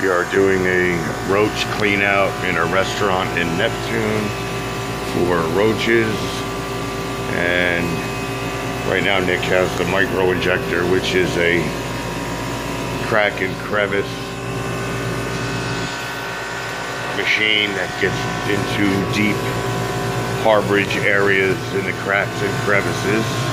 We are doing a roach clean out in a restaurant in Neptune for roaches. And right now Nick has the micro injector, which is a crack and crevice machine that gets into deep harborage areas in the cracks and crevices.